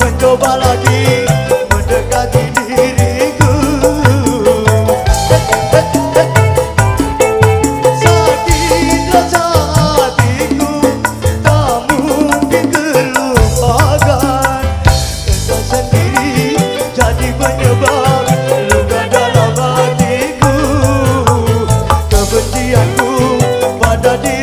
mencoba lagi mendekati diriku. Hatiku tak mungkin entah sendiri jadi luka dalam hatiku. Kebencianku pada diriku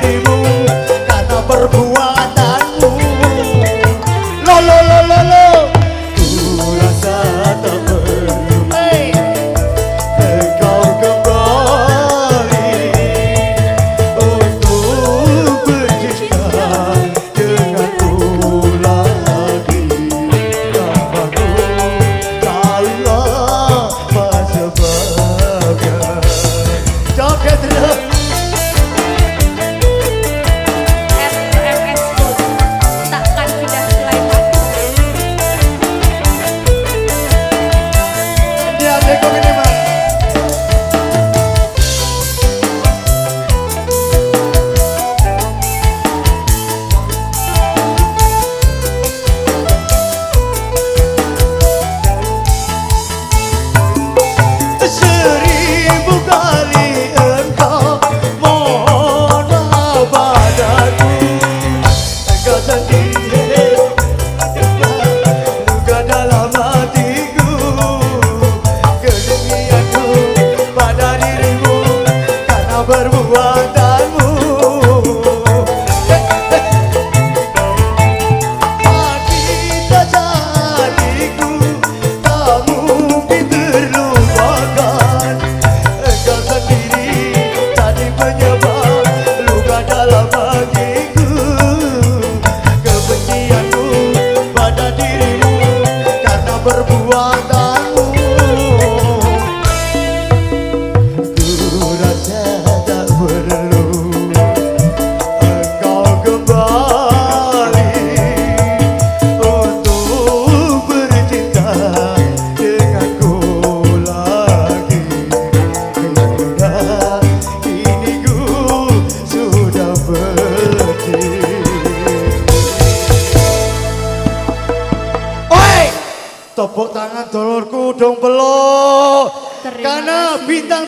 berbuat dan Tepuk tangan dulurku dong belok. Karena bintang